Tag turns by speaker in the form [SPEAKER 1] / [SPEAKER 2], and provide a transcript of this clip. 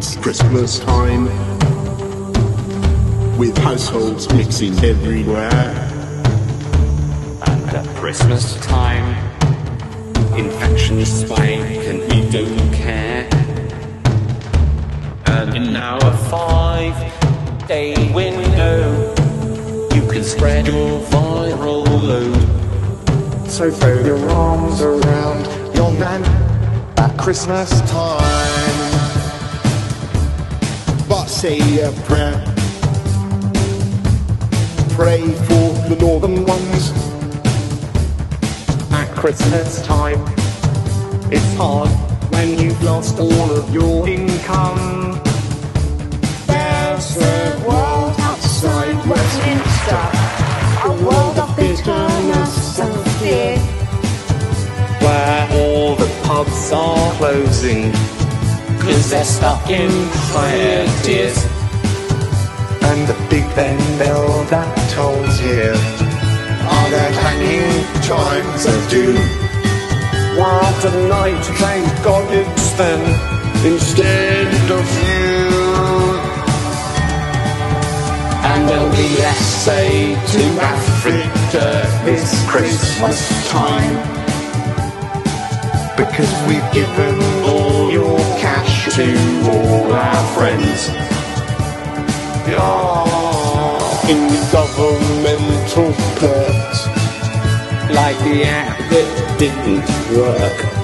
[SPEAKER 1] Christmas time with households mixing everywhere.
[SPEAKER 2] And at Christmas time, infections spike and we don't care. And in our five day window, you can spread your viral load.
[SPEAKER 3] So throw your arms around your man at Christmas time.
[SPEAKER 1] Say a prayer. Pray for the northern ones.
[SPEAKER 3] At Christmas time, it's hard when you've lost all of your income.
[SPEAKER 4] There's a world outside Westminster, a world of bitterness and fear.
[SPEAKER 2] Where all the pubs are closing, cause they're stuck in fire tears.
[SPEAKER 3] And the Big Ben bell that tolls here are the hanging chimes of doom. While tonight, thank God it's them instead of you.
[SPEAKER 2] And there'll be less say to Africa
[SPEAKER 3] this Christmas time. Because we've given friends. Yeah.
[SPEAKER 1] In the governmental perks.
[SPEAKER 2] like the app that didn't work.